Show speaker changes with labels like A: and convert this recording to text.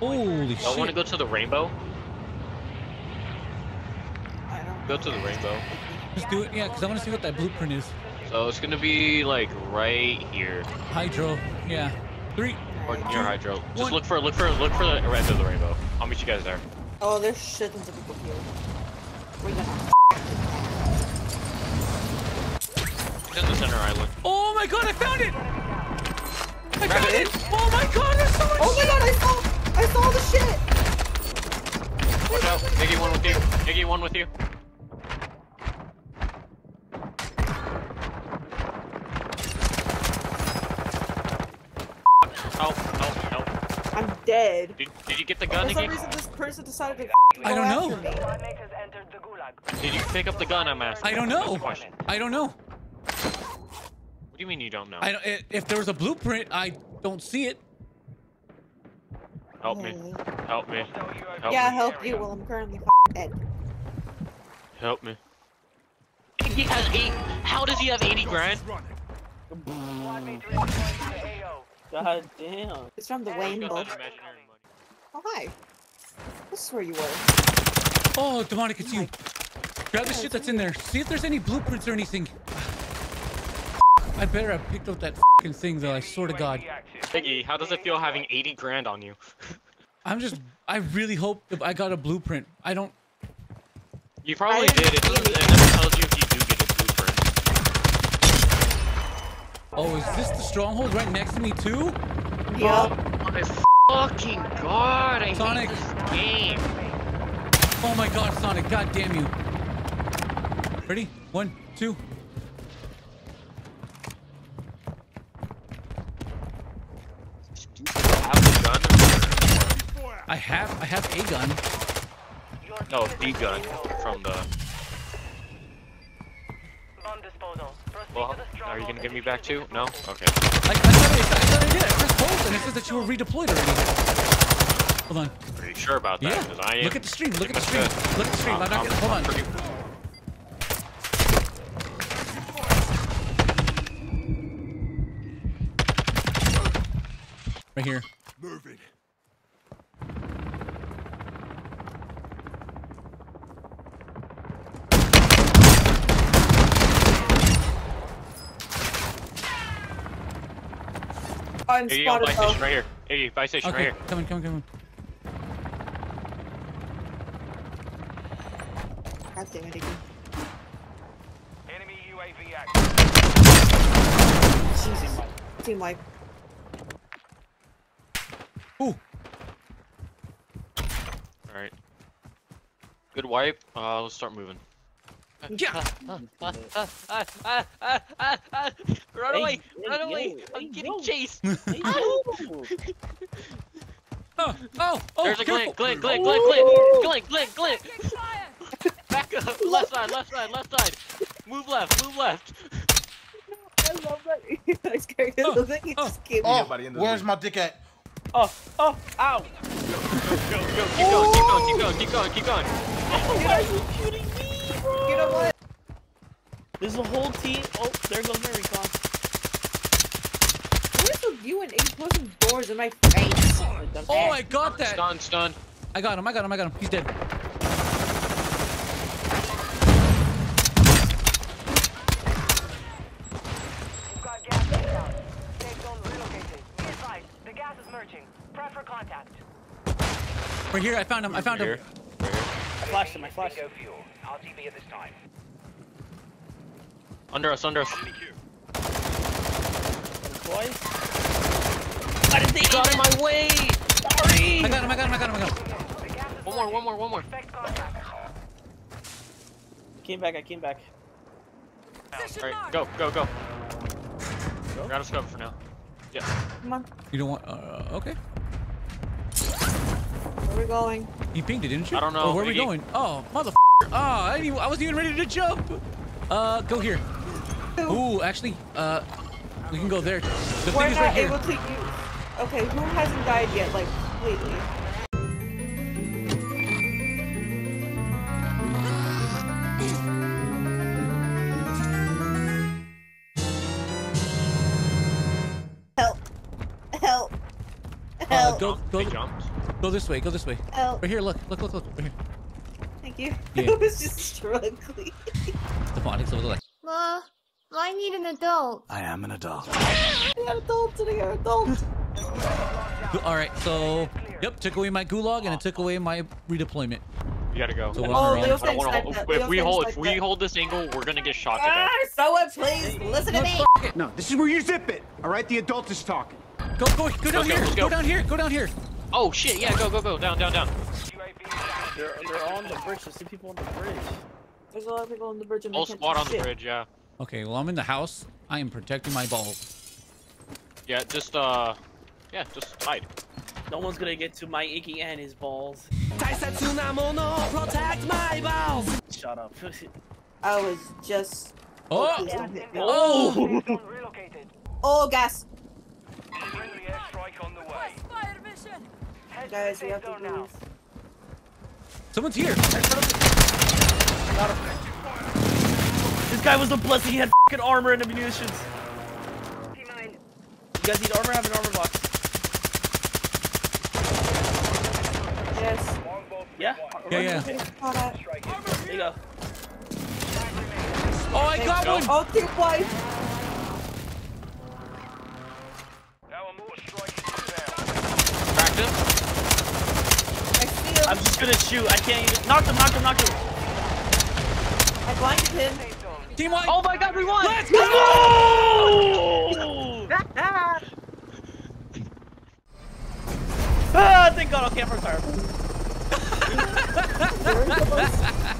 A: Holy
B: I want to go to the rainbow. Go to the rainbow.
A: Just do it. Yeah, because I want to see what that blueprint is.
B: So it's gonna be like right here,
A: Hydro. Yeah. Three.
B: or
C: Alright.
B: near Hydro. Just
A: One.
B: look for look for look for the end of the rainbow. I'll meet you guys there.
C: Oh, there's shit tons of people here. We're gonna.
B: It's in the center island.
A: Oh my god, I found it! I
B: Grab
A: got
B: it.
A: it! Oh my god, there's so much
C: Oh my god, I saw, I saw the shit.
B: Watch out, Iggy one with you. Iggy one with you. Help! Help! Help!
C: I'm dead.
B: Did, did you get the gun,
C: For some
B: Iggy?
C: reason, this person decided to.
A: I don't know.
C: after me.
D: Squadmates has the gulag.
B: Did you pick up the gun? I'm asking.
A: I don't know. I don't know.
B: What do you mean you don't know?
A: I don't, if there was a blueprint, I don't see it.
B: Help me! Help me! Help
C: Yeah,
B: me!
C: help you. Well, I'm currently dead.
B: Help me! He has eight. How does he have 80 grand?
D: Squadmate redeployed to the AO.
E: God damn.
C: It's from the
B: He
C: Wayne
B: got
C: book.
B: that imaginary money.
C: Oh hi. This is where you were.
A: Oh, demonic, it's you. Grab the shit that's in there. See if there's any blueprints or anything. I better have picked up that fucking thing though, I swear to God.
B: Iggy, how does it feel having 80 grand on you?
A: I'm just, I really hope that I got a blueprint. I don't,
B: You probably
C: didn't
B: did. It,
C: see
B: doesn't, it never tells you if you do get a blueprint.
A: oh, is this the stronghold right next to me too?
C: Yup.
B: Oh my fucking god! I
A: Sonic.
B: hate this game.
A: Oh my God, Sonic, God damn you. Ready? One, two.
B: Stupid. Have the gun?
A: I have, I have a gun.
B: No, the gun from the.
D: Bomb disposal.
B: Well, are you gonna give me back
D: the
B: too? No. Okay.
A: I, I, thought I, I thought I did. I pressed hold and it says that you were redeployed already. Hold on.
B: Are you sure about that?
A: Yeah.
B: 'Cause I am.
A: Look at the stream. Look at the stream.
B: much
A: Look at the stream.
B: good.
A: I'm not
B: I'm-
A: getting. Hold on.
B: pretty-
A: Right here.
C: I'm
B: Iggy, on
C: spotted
B: buy station right here. Iggy, buy station
A: Okay,
B: right here.
A: come on, come on, come on.
C: God damn it, Iggy.
D: Enemy UAV active.
C: Jesus. Team wipe.
A: Ooh,
B: All right. Good wipe. Uh, let's start moving.
A: yeah.
B: Run
E: Hey,
B: away!
E: hey,
B: Run away!
E: hey,
B: I'm getting
E: yo.
B: chased.
E: Hey.
A: Oh, oh, oh.
B: There's a glint, glint, glint, glint, glint, glint, glint, glint. Back up. Left side, left side, left side. Move left, move left.
C: I love that. I scared
A: Oh,
C: the thing. He
A: oh.
C: just came
F: Oh,
C: in.
G: the end
F: where's my dick at?
E: Oh, oh, ow.
B: Go, go, keep going, keep going, keep going, keep going, keep going.
E: Why are you shooting me, bro?
C: You know what?
E: There's a whole team. Oh, there goes my recon.
C: What is with you and Iggy closing doors in my face?
A: Oh, I got that.
B: Stun, stun.
A: I got him. I got him. I got him. He's dead.
D: You've got gas inbound. Safe zone relocated. Be advised, the gas is merging. Prep for contact.
A: Right here. I found him. I found him.
B: Here. Right here.
E: I flashed him. I flashed him.
D: fuel. RTB at this time.
B: Under us, under us.
E: Twice. Why did they
B: Got in my way!
E: Sorry.
A: I got him. I got him. I got him. I got him.
D: The gas is
B: One more, one more, one more.
D: Expect contact.
E: Came back. I came back.
B: Alright, go, go, go. We're out of scope for now. Yeah.
C: Come on.
A: You don't want. Uh, okay.
C: Where are we going?
A: You pinged it, didn't you?
B: I don't know,
A: Oh, where are we
B: maybe-
A: going? Oh, mother. Oh, I, didn't I wasn't even ready to jump. Uh, go here. Ooh, actually, uh, we can go there. The
C: We're
A: thing is
C: not
A: right here.
C: able to use. Okay, who hasn't died yet? Like completely. Help! Help!
A: Uh,
C: Help!
A: go, go.
B: They jumped.
A: Go this way. Go this way.
C: Oh,
A: Right here. Look. Look. Look. Look. Right here.
C: thank you.
A: Yeah.
C: I was just struggling.
A: Demonics over the left.
F: Ma, I need an adult.
G: I am an adult.
C: They are adults and they are adults.
A: All right. So, yep. Took away my gulag and it took away my redeployment.
B: You gotta go.
A: So
C: Oh,
A: on our
C: Leo
A: own.
B: don't hold,
C: sniped
B: if
C: that.
B: we hold if we hold this angle, we're gonna get shot to
C: Ah,
B: death.
C: someone please listen to me.
G: No, this is where you zip it. All right, the adult is talking.
A: Go. Go. Go down
B: go,
A: here. Go
B: go.
A: down here. Go down here.
B: Oh shit! Yeah, go go go down down down.
E: They're, they're on the bridge. There's two people on the bridge.
C: There's a lot of people on the bridge and
B: Whole squad
C: do
B: on the bridge. Yeah.
A: Okay. Well, I'm in the house. I am protecting my balls.
B: Yeah. Just uh. Yeah. Just hide.
E: No one's gonna get to my Iggy and his balls. Shut up.
C: I was just.
A: Oh.
C: please don't hit me.
E: oh!
D: Safe.
C: Oh, gas.
D: Friendly airstrike on the way. Head to the
C: Guys, we have to
D: zone
C: move.
A: Someone's here.
E: This guy was a blessing. He had fucking armor and munitions. You guys need armor? Have an armor box.
C: Yes.
E: Yeah?
A: Yeah. Yeah.
C: Oh.
E: There you go.
A: Oh, I got one.
C: Oh, two wife.
E: I'm just gonna shoot. I can't even. Knocked him, knock him, knock him.
C: I blinded him.
A: Team wipe.
B: Oh my god, we won!
A: Let's go.
E: Oh! ah, thank god. Okay, I'm retired.
C: Where's the most